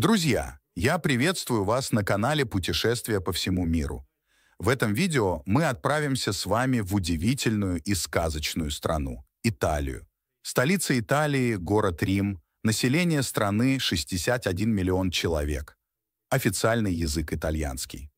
Друзья, я приветствую вас на канале «Путешествия по всему миру». В этом видео мы отправимся с вами в удивительную и сказочную страну – Италию. Столица Италии – город Рим, население страны – 61 миллион человек. Официальный язык итальянский.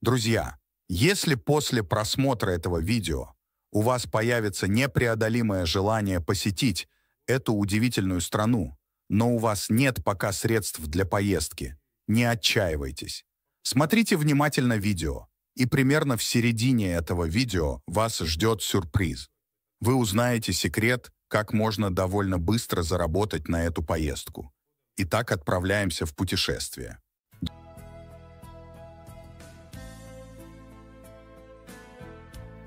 Друзья, если после просмотра этого видео у вас появится непреодолимое желание посетить эту удивительную страну, но у вас нет пока средств для поездки, не отчаивайтесь. Смотрите внимательно видео, и примерно в середине этого видео вас ждет сюрприз. Вы узнаете секрет, как можно довольно быстро заработать на эту поездку. Итак, отправляемся в путешествие.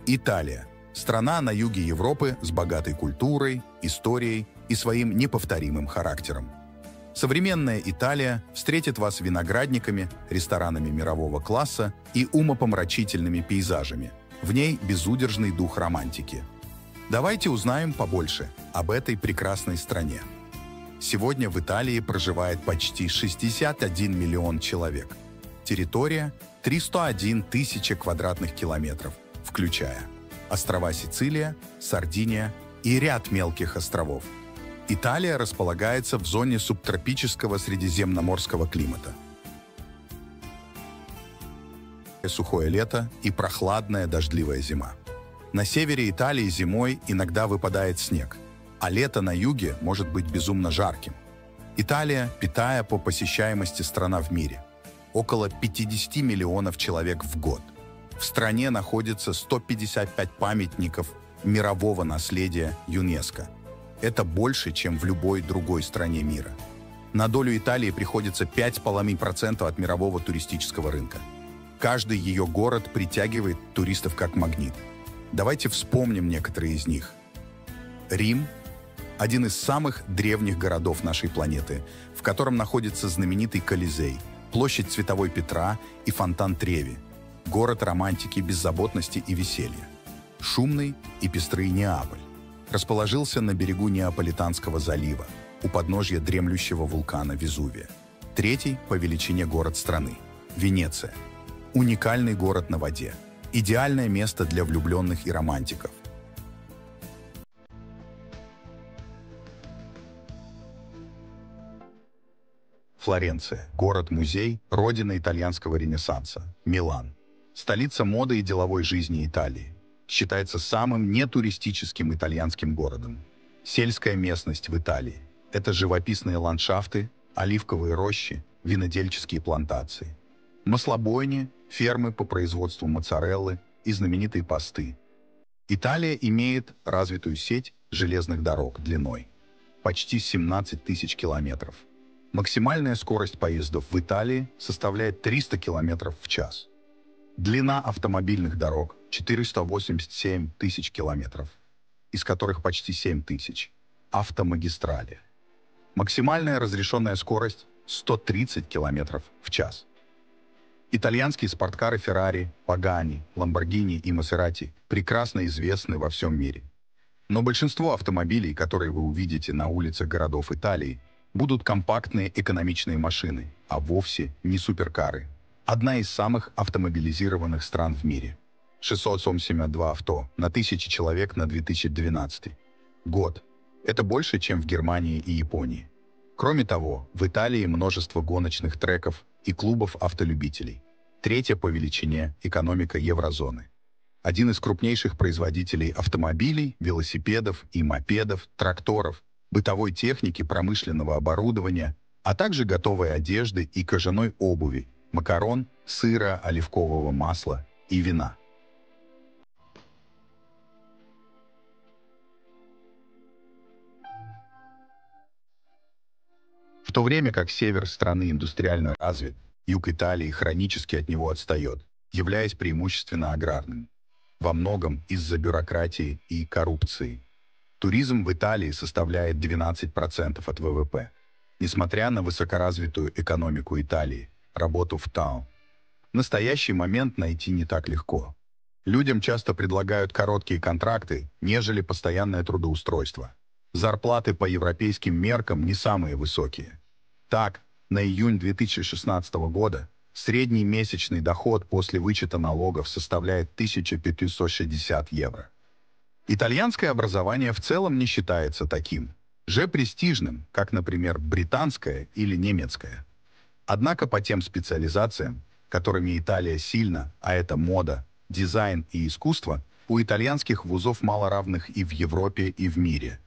Италия. Страна на юге Европы с богатой культурой, историей и своим неповторимым характером. Современная Италия встретит вас виноградниками, ресторанами мирового класса и умопомрачительными пейзажами. В ней безудержный дух романтики. Давайте узнаем побольше об этой прекрасной стране. Сегодня в Италии проживает почти 61 миллион человек. Территория – 301 тысяча квадратных километров, включая острова Сицилия, Сардиния и ряд мелких островов – Италия располагается в зоне субтропического средиземноморского климата. Сухое лето и прохладная дождливая зима. На севере Италии зимой иногда выпадает снег, а лето на юге может быть безумно жарким. Италия – питая по посещаемости страна в мире. Около 50 миллионов человек в год. В стране находится 155 памятников мирового наследия ЮНЕСКО – это больше, чем в любой другой стране мира. На долю Италии приходится 5,5% от мирового туристического рынка. Каждый ее город притягивает туристов как магнит. Давайте вспомним некоторые из них. Рим – один из самых древних городов нашей планеты, в котором находится знаменитый Колизей, площадь Цветовой Петра и фонтан Треви, город романтики, беззаботности и веселья. Шумный и пестрый Неаполь расположился на берегу Неаполитанского залива, у подножья дремлющего вулкана Везувия. Третий по величине город страны – Венеция. Уникальный город на воде. Идеальное место для влюбленных и романтиков. Флоренция – город-музей, родина итальянского ренессанса. Милан – столица моды и деловой жизни Италии считается самым нетуристическим итальянским городом. Сельская местность в Италии – это живописные ландшафты, оливковые рощи, винодельческие плантации. Маслобойни, фермы по производству моцареллы и знаменитые посты. Италия имеет развитую сеть железных дорог длиной почти 17 тысяч километров. Максимальная скорость поездов в Италии составляет 300 километров в час. Длина автомобильных дорог 487 тысяч километров, из которых почти 7 тысяч – автомагистрали. Максимальная разрешенная скорость – 130 километров в час. Итальянские спорткары Ferrari, Pagani, Lamborghini и Maserati прекрасно известны во всем мире. Но большинство автомобилей, которые вы увидите на улицах городов Италии, будут компактные экономичные машины, а вовсе не суперкары, одна из самых автомобилизированных стран в мире. 672 авто на тысячи человек на 2012 год. Это больше, чем в Германии и Японии. Кроме того, в Италии множество гоночных треков и клубов автолюбителей. Третья по величине экономика еврозоны. Один из крупнейших производителей автомобилей, велосипедов и мопедов, тракторов, бытовой техники, промышленного оборудования, а также готовой одежды и кожаной обуви макарон, сыра, оливкового масла и вина. В то время как север страны индустриально развит, юг Италии хронически от него отстает, являясь преимущественно аграрным. Во многом из-за бюрократии и коррупции. Туризм в Италии составляет 12% от ВВП. Несмотря на высокоразвитую экономику Италии, работу в ТАО. В настоящий момент найти не так легко. Людям часто предлагают короткие контракты, нежели постоянное трудоустройство. Зарплаты по европейским меркам не самые высокие. Так, на июнь 2016 года средний месячный доход после вычета налогов составляет 1560 евро. Итальянское образование в целом не считается таким же престижным, как, например, британское или немецкое. Однако по тем специализациям, которыми Италия сильна, а это мода, дизайн и искусство, у итальянских вузов мало равных и в Европе, и в мире.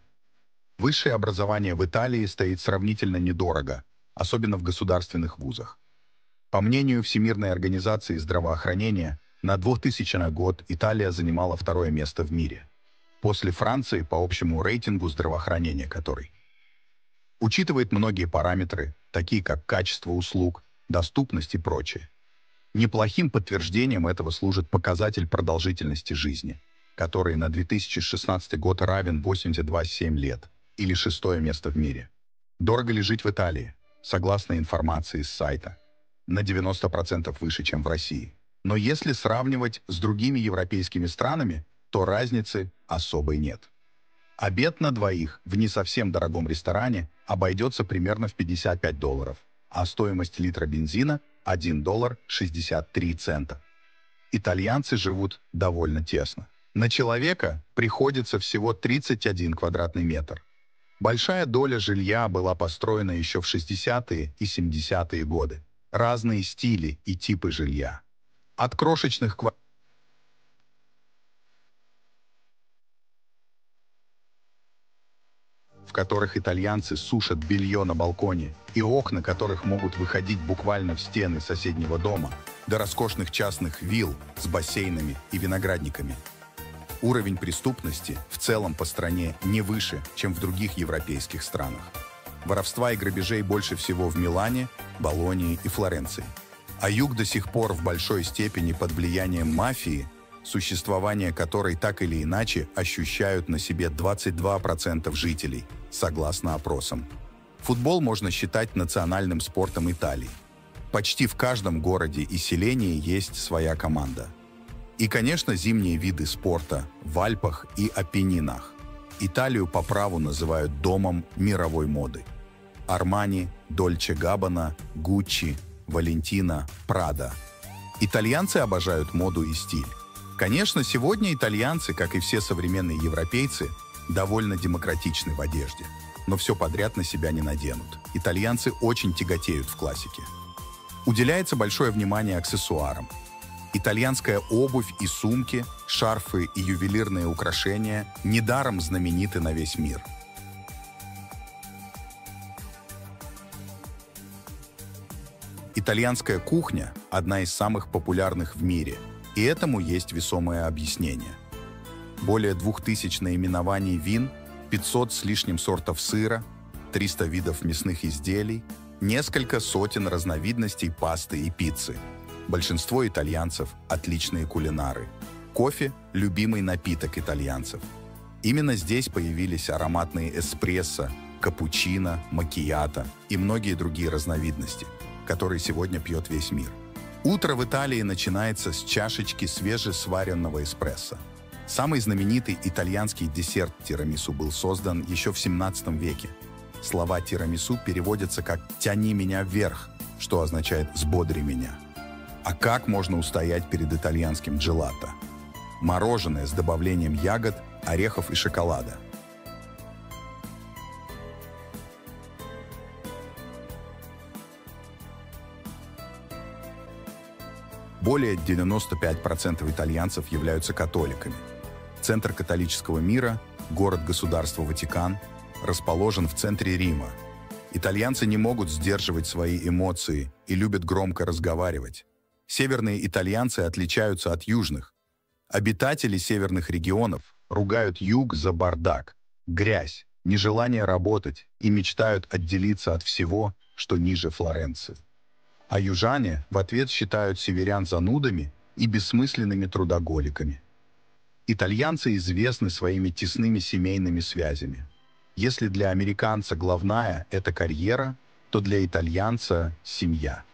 Высшее образование в Италии стоит сравнительно недорого, особенно в государственных вузах. По мнению Всемирной организации здравоохранения, на 2000 год Италия занимала второе место в мире. После Франции по общему рейтингу здравоохранения который учитывает многие параметры, такие как качество услуг, доступность и прочее. Неплохим подтверждением этого служит показатель продолжительности жизни, который на 2016 год равен 82,7 лет, или шестое место в мире. Дорого ли жить в Италии? Согласно информации с сайта. На 90% выше, чем в России. Но если сравнивать с другими европейскими странами, то разницы особой нет. Обед на двоих в не совсем дорогом ресторане обойдется примерно в 55 долларов, а стоимость литра бензина 1 доллар 63 цента. Итальянцы живут довольно тесно. На человека приходится всего 31 квадратный метр. Большая доля жилья была построена еще в 60-е и 70-е годы. Разные стили и типы жилья. От крошечных квартир в которых итальянцы сушат белье на балконе, и окна которых могут выходить буквально в стены соседнего дома, до роскошных частных вилл с бассейнами и виноградниками. Уровень преступности в целом по стране не выше, чем в других европейских странах. Воровства и грабежей больше всего в Милане, Болонии и Флоренции. А юг до сих пор в большой степени под влиянием мафии существование которой так или иначе ощущают на себе 22% жителей, согласно опросам. Футбол можно считать национальным спортом Италии. Почти в каждом городе и селении есть своя команда. И, конечно, зимние виды спорта в Альпах и Апеннинах. Италию по праву называют домом мировой моды. Армани, Дольче Габбана, Гуччи, Валентина, Прада. Итальянцы обожают моду и стиль. Конечно, сегодня итальянцы, как и все современные европейцы, довольно демократичны в одежде. Но все подряд на себя не наденут. Итальянцы очень тяготеют в классике. Уделяется большое внимание аксессуарам. Итальянская обувь и сумки, шарфы и ювелирные украшения недаром знамениты на весь мир. Итальянская кухня – одна из самых популярных в мире – и этому есть весомое объяснение. Более 2000 наименований вин, 500 с лишним сортов сыра, 300 видов мясных изделий, несколько сотен разновидностей пасты и пиццы. Большинство итальянцев – отличные кулинары. Кофе – любимый напиток итальянцев. Именно здесь появились ароматные эспрессо, капучино, макиято и многие другие разновидности, которые сегодня пьет весь мир – Утро в Италии начинается с чашечки свежесваренного эспрессо. Самый знаменитый итальянский десерт тирамису был создан еще в 17 веке. Слова тирамису переводятся как «тяни меня вверх», что означает «сбодри меня». А как можно устоять перед итальянским джелато? Мороженое с добавлением ягод, орехов и шоколада. Более 95% итальянцев являются католиками. Центр католического мира, город-государство Ватикан, расположен в центре Рима. Итальянцы не могут сдерживать свои эмоции и любят громко разговаривать. Северные итальянцы отличаются от южных. Обитатели северных регионов ругают юг за бардак, грязь, нежелание работать и мечтают отделиться от всего, что ниже Флоренции а южане в ответ считают северян занудами и бессмысленными трудоголиками. Итальянцы известны своими тесными семейными связями. Если для американца главная – это карьера, то для итальянца – семья.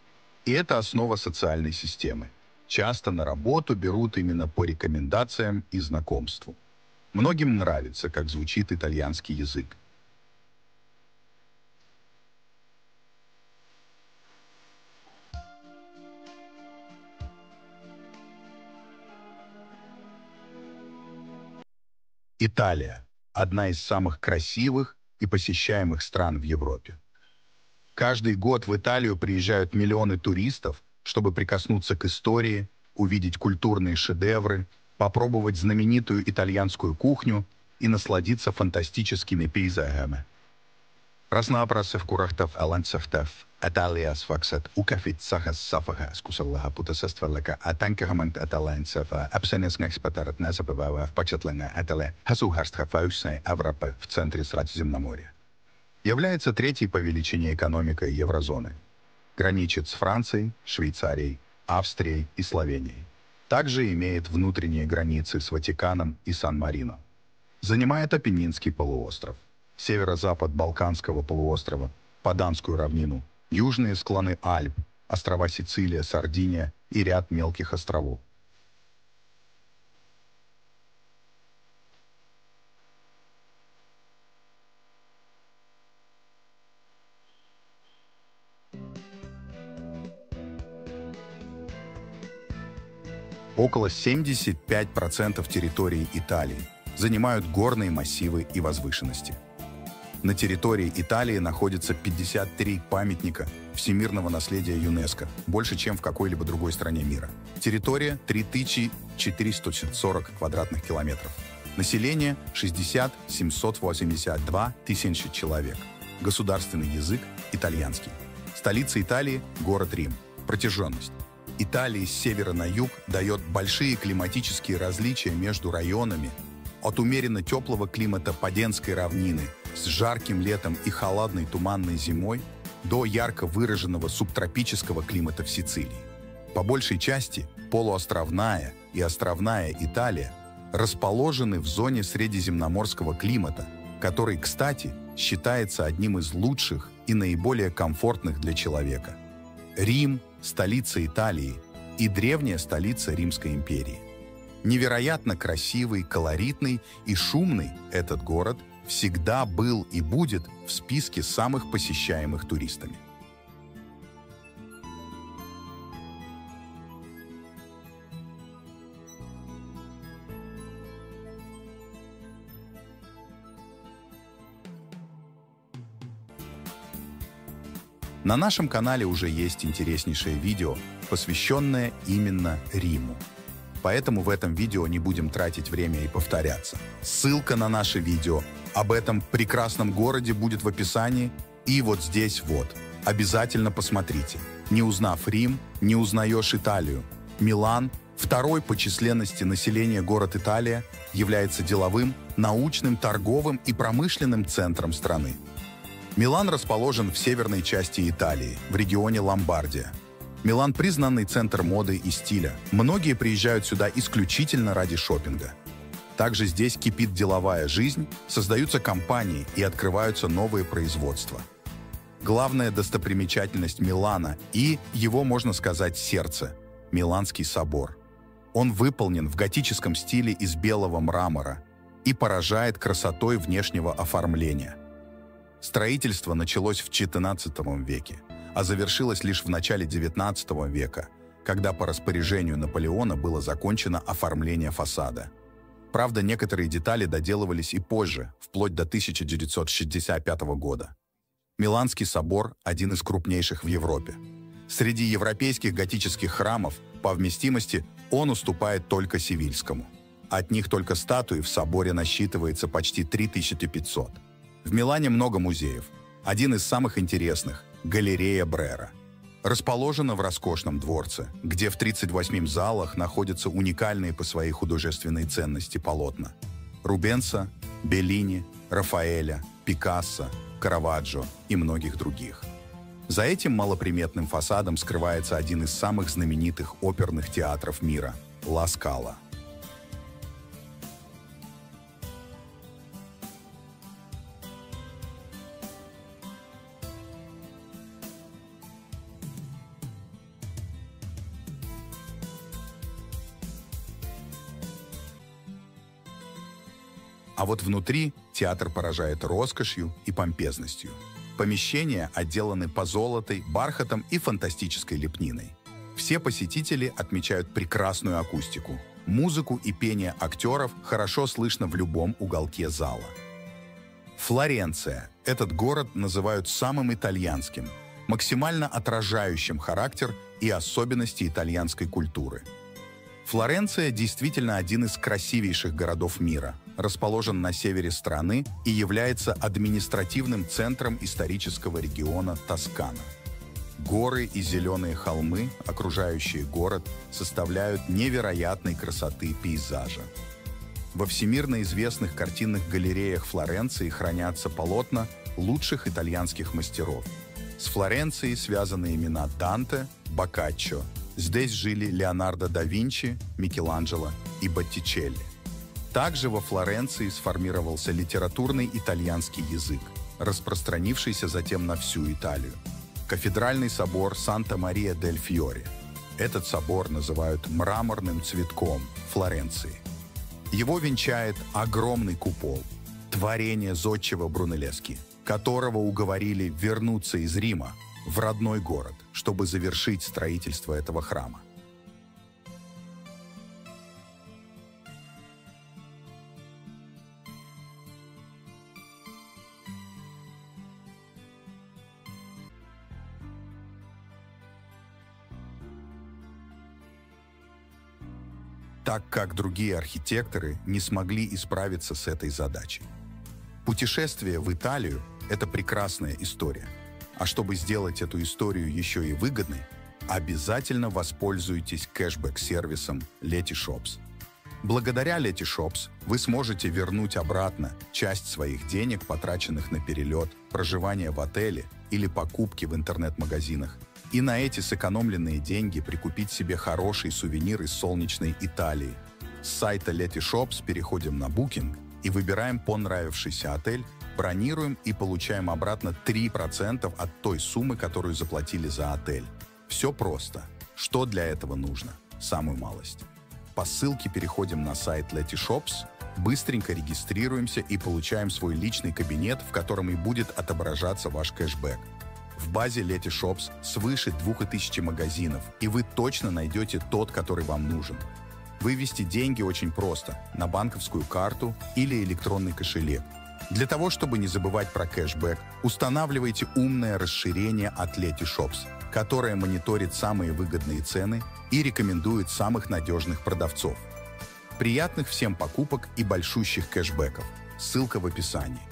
И это основа социальной системы. Часто на работу берут именно по рекомендациям и знакомству. Многим нравится, как звучит итальянский язык. Италия – одна из самых красивых и посещаемых стран в Европе. Каждый год в Италию приезжают миллионы туристов, чтобы прикоснуться к истории, увидеть культурные шедевры, попробовать знаменитую итальянскую кухню и насладиться фантастическими пейзажами. Разнообразие в курахтов алансахтав Аталиас факсат укафитсахас сафахас кусаллаха путасествалака атанкахамант аталансафа абсенеснгекспатарат назабывава в почетлене атале хасухарстха фаусне Европы в центре Средиземноморья. Является третьей по величине экономикой еврозоны. Граничит с Францией, Швейцарией, Австрией и Словенией. Также имеет внутренние границы с Ватиканом и Сан-Марино. Занимает Апеннинский полуостров, северо-запад Балканского полуострова, Паданскую равнину, южные склоны Альп, острова Сицилия, Сардиния и ряд мелких островов. Около 75% территории Италии занимают горные массивы и возвышенности – на территории Италии находится 53 памятника всемирного наследия юнеско, больше, чем в какой-либо другой стране мира. Территория 3440 квадратных километров. Население 60 782 тысячи человек. Государственный язык – итальянский. Столица Италии – город Рим. Протяженность. Италии с севера на юг дает большие климатические различия между районами от умеренно теплого климата Паденской равнины – с жарким летом и холодной туманной зимой до ярко выраженного субтропического климата в Сицилии. По большей части полуостровная и островная Италия расположены в зоне средиземноморского климата, который, кстати, считается одним из лучших и наиболее комфортных для человека. Рим – столица Италии и древняя столица Римской империи. Невероятно красивый, колоритный и шумный этот город – всегда был и будет в списке самых посещаемых туристами. На нашем канале уже есть интереснейшее видео, посвященное именно Риму. Поэтому в этом видео не будем тратить время и повторяться. Ссылка на наше видео об этом прекрасном городе будет в описании и вот здесь вот. Обязательно посмотрите. Не узнав Рим, не узнаешь Италию. Милан, второй по численности населения город Италия, является деловым, научным, торговым и промышленным центром страны. Милан расположен в северной части Италии, в регионе Ломбардия. Милан – признанный центр моды и стиля. Многие приезжают сюда исключительно ради шопинга. Также здесь кипит деловая жизнь, создаются компании и открываются новые производства. Главная достопримечательность Милана и его, можно сказать, сердце – Миланский собор. Он выполнен в готическом стиле из белого мрамора и поражает красотой внешнего оформления. Строительство началось в XIV веке, а завершилось лишь в начале XIX века, когда по распоряжению Наполеона было закончено оформление фасада – Правда, некоторые детали доделывались и позже, вплоть до 1965 года. Миланский собор – один из крупнейших в Европе. Среди европейских готических храмов по вместимости он уступает только Севильскому. От них только статуи в соборе насчитывается почти 3500. В Милане много музеев. Один из самых интересных – галерея Брера – расположена в роскошном дворце, где в 38 залах находятся уникальные по своей художественной ценности полотна. Рубенса, Беллини, Рафаэля, Пикассо, Караваджо и многих других. За этим малоприметным фасадом скрывается один из самых знаменитых оперных театров мира – Ла Скала – А вот внутри театр поражает роскошью и помпезностью. Помещения отделаны позолотой, бархатом и фантастической лепниной. Все посетители отмечают прекрасную акустику, Музыку и пение актеров хорошо слышно в любом уголке зала. Флоренция. Этот город называют самым итальянским, максимально отражающим характер и особенности итальянской культуры. Флоренция действительно один из красивейших городов мира, расположен на севере страны и является административным центром исторического региона Тоскана. Горы и зеленые холмы, окружающие город, составляют невероятной красоты пейзажа. Во всемирно известных картинных галереях Флоренции хранятся полотна лучших итальянских мастеров. С Флоренцией связаны имена Данте, Боккаччо. Здесь жили Леонардо да Винчи, Микеланджело и Боттичелли. Также во Флоренции сформировался литературный итальянский язык, распространившийся затем на всю Италию. Кафедральный собор Санта-Мария-дель-Фьоре. Этот собор называют «мраморным цветком» Флоренции – его венчает огромный купол, творение зодчего Брунеллески, которого уговорили вернуться из Рима в родной город, чтобы завершить строительство этого храма. Так как другие архитекторы не смогли исправиться с этой задачей. Путешествие в Италию – это прекрасная история. А чтобы сделать эту историю еще и выгодной, обязательно воспользуйтесь кэшбэк-сервисом Letyshops. Благодаря Letyshops вы сможете вернуть обратно часть своих денег, потраченных на перелет, проживание в отеле или покупки в интернет-магазинах – и на эти сэкономленные деньги прикупить себе хороший сувенир из солнечной Италии. С сайта Letyshops переходим на Booking и выбираем понравившийся отель, бронируем и получаем обратно 3% от той суммы, которую заплатили за отель. Все просто. Что для этого нужно? Самую малость. По ссылке переходим на сайт Letyshops, быстренько регистрируемся и получаем свой личный кабинет, в котором и будет отображаться ваш кэшбэк. В базе Letyshops свыше 2000 магазинов, и вы точно найдете тот, который вам нужен. Вывести деньги очень просто – на банковскую карту или электронный кошелек. Для того, чтобы не забывать про кэшбэк, устанавливайте умное расширение от Letyshops, которое мониторит самые выгодные цены и рекомендует самых надежных продавцов. Приятных всем покупок и большущих кэшбэков. Ссылка в описании.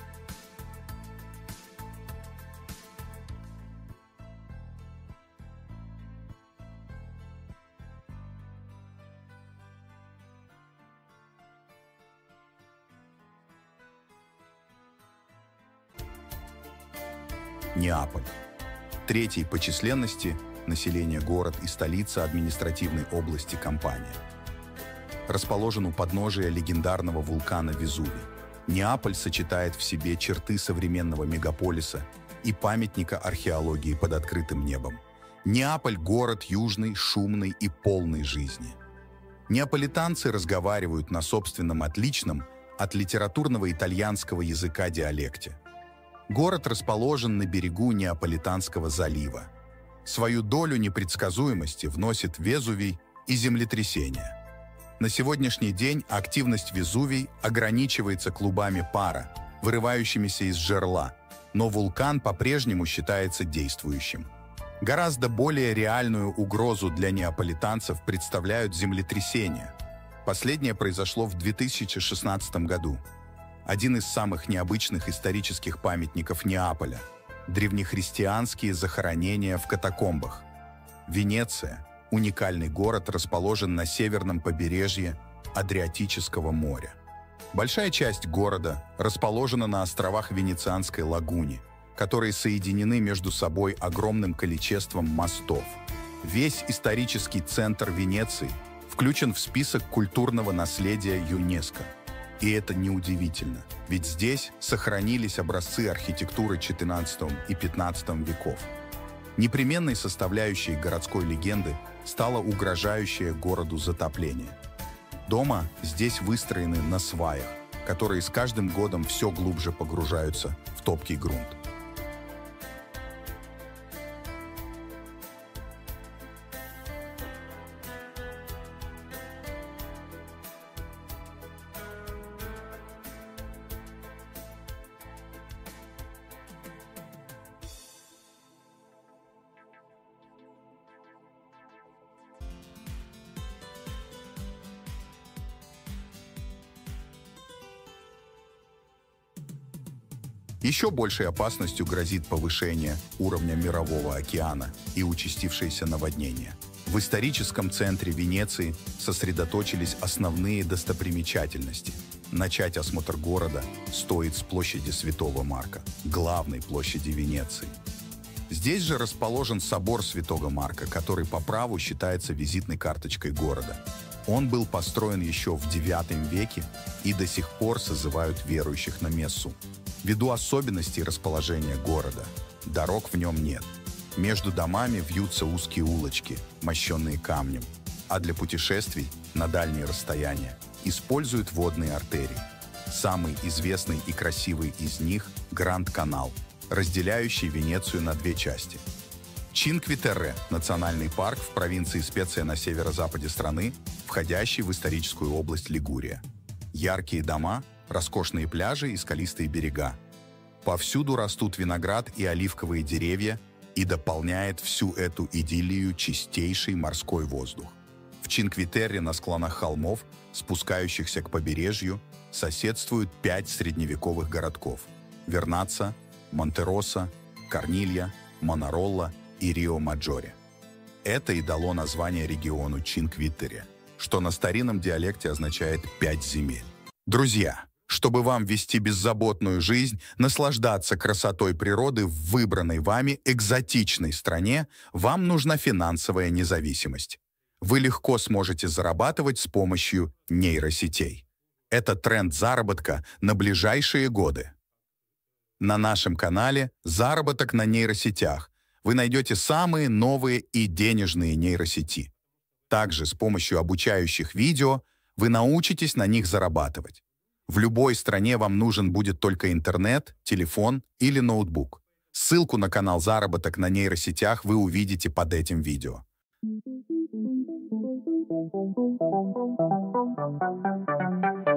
Неаполь. Третий по численности населения город и столица административной области Кампания. Расположен у подножия легендарного вулкана Везувий. Неаполь сочетает в себе черты современного мегаполиса и памятника археологии под открытым небом. Неаполь – город южный, шумный и полный жизни. Неаполитанцы разговаривают на собственном отличном от литературного итальянского языка диалекте – Город расположен на берегу Неаполитанского залива. Свою долю непредсказуемости вносит Везувий и землетрясения. На сегодняшний день активность Везувий ограничивается клубами пара, вырывающимися из жерла, но вулкан по-прежнему считается действующим. Гораздо более реальную угрозу для неаполитанцев представляют землетрясения. Последнее произошло в 2016 году – один из самых необычных исторических памятников Неаполя – древнехристианские захоронения в катакомбах. Венеция – уникальный город, расположен на северном побережье Адриатического моря. Большая часть города расположена на островах Венецианской лагуни, которые соединены между собой огромным количеством мостов. Весь исторический центр Венеции включен в список культурного наследия ЮНЕСКО – и это неудивительно, ведь здесь сохранились образцы архитектуры XIV и XV веков. Непременной составляющей городской легенды стало угрожающее городу затопление. Дома здесь выстроены на сваях, которые с каждым годом все глубже погружаются в топкий грунт. Еще большей опасностью грозит повышение уровня мирового океана и участившееся наводнение. В историческом центре Венеции сосредоточились основные достопримечательности. Начать осмотр города стоит с площади Святого Марка, главной площади Венеции. Здесь же расположен собор Святого Марка, который по праву считается визитной карточкой города. Он был построен еще в IX веке и до сих пор созывают верующих на мессу. Ввиду особенностей расположения города, дорог в нем нет. Между домами вьются узкие улочки, мощенные камнем, а для путешествий на дальние расстояния используют водные артерии. Самый известный и красивый из них – Гранд-канал – разделяющий Венецию на две части. Чинквитерре – национальный парк в провинции Специя на северо-западе страны, входящий в историческую область Лигурия. Яркие дома, роскошные пляжи и скалистые берега. Повсюду растут виноград и оливковые деревья, и дополняет всю эту идиллию чистейший морской воздух. В Чинквитерре на склонах холмов, спускающихся к побережью, соседствуют пять средневековых городков – Вернаца, Монтероса, Корнилья, Моноролла и Рио-Маджоре. Это и дало название региону Чинквиттере, что на старинном диалекте означает «пять земель». Друзья, чтобы вам вести беззаботную жизнь, наслаждаться красотой природы в выбранной вами экзотичной стране, вам нужна финансовая независимость. Вы легко сможете зарабатывать с помощью нейросетей. Это тренд заработка на ближайшие годы. На нашем канале «Заработок на нейросетях» вы найдете самые новые и денежные нейросети. Также с помощью обучающих видео вы научитесь на них зарабатывать. В любой стране вам нужен будет только интернет, телефон или ноутбук. Ссылку на канал «Заработок на нейросетях» вы увидите под этим видео. Thank you.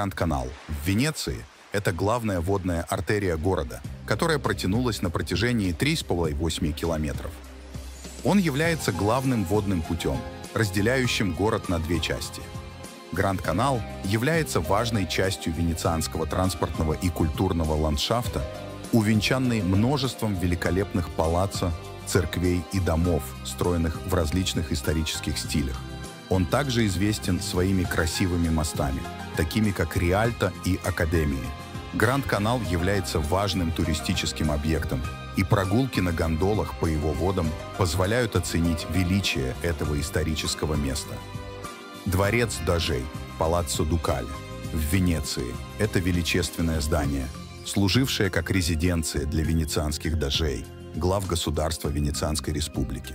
Гранд-канал в Венеции – это главная водная артерия города, которая протянулась на протяжении 3,8 километров. Он является главным водным путем, разделяющим город на две части. Гранд-канал является важной частью венецианского транспортного и культурного ландшафта, увенчанный множеством великолепных палаццо, церквей и домов, строенных в различных исторических стилях. Он также известен своими красивыми мостами, такими как Риальто и Академии. Гранд-канал является важным туристическим объектом, и прогулки на гондолах по его водам позволяют оценить величие этого исторического места. Дворец Дажей, Палаццо Дукале, в Венеции – это величественное здание, служившее как резиденция для венецианских дажей, глав государства Венецианской республики.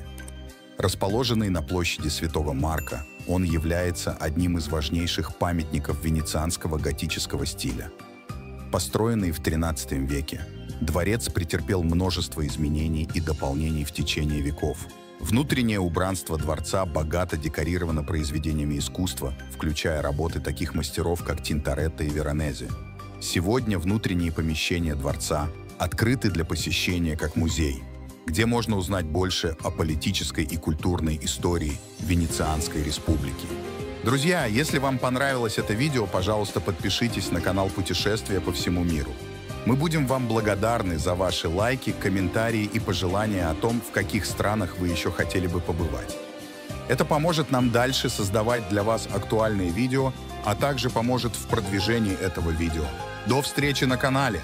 Расположенный на площади Святого Марка, он является одним из важнейших памятников венецианского готического стиля. Построенный в XIII веке, дворец претерпел множество изменений и дополнений в течение веков. Внутреннее убранство дворца богато декорировано произведениями искусства, включая работы таких мастеров, как Тинторетто и Веронезе. Сегодня внутренние помещения дворца открыты для посещения как музей – где можно узнать больше о политической и культурной истории Венецианской республики. Друзья, если вам понравилось это видео, пожалуйста, подпишитесь на канал «Путешествия по всему миру». Мы будем вам благодарны за ваши лайки, комментарии и пожелания о том, в каких странах вы еще хотели бы побывать. Это поможет нам дальше создавать для вас актуальные видео, а также поможет в продвижении этого видео. До встречи на канале!